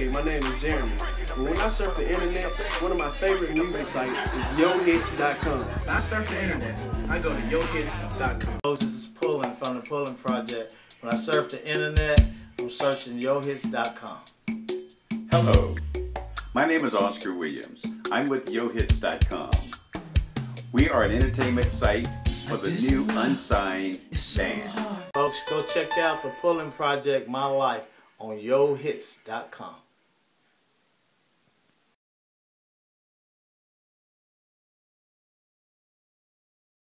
Hey, my name is Jeremy. When I surf the internet, one of my favorite music sites is YoHits.com. When I surf the internet, I go to YoHits.com. This is Pulling from the Pulling Project. When I surf the internet, I'm searching YoHits.com. Hello, my name is Oscar Williams. I'm with YoHits.com. We are an entertainment site for the new unsigned band. Folks, go check out the Pulling Project, My Life, on YoHits.com.